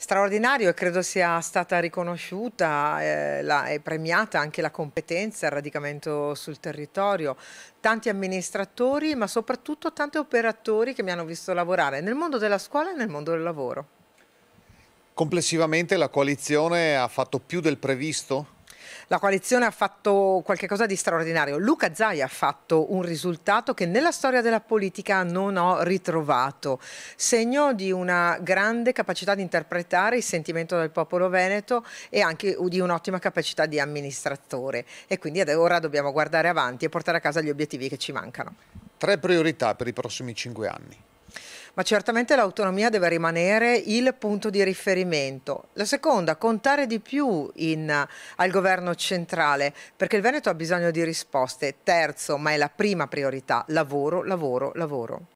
straordinario e credo sia stata riconosciuta eh, la, e premiata anche la competenza, il radicamento sul territorio, tanti amministratori ma soprattutto tanti operatori che mi hanno visto lavorare nel mondo della scuola e nel mondo del lavoro. Complessivamente la coalizione ha fatto più del previsto? La coalizione ha fatto qualcosa di straordinario. Luca Zai ha fatto un risultato che nella storia della politica non ho ritrovato, segno di una grande capacità di interpretare il sentimento del popolo veneto e anche di un'ottima capacità di amministratore. E quindi ora dobbiamo guardare avanti e portare a casa gli obiettivi che ci mancano. Tre priorità per i prossimi cinque anni ma certamente l'autonomia deve rimanere il punto di riferimento. La seconda, contare di più in, al governo centrale, perché il Veneto ha bisogno di risposte. Terzo, ma è la prima priorità, lavoro, lavoro, lavoro.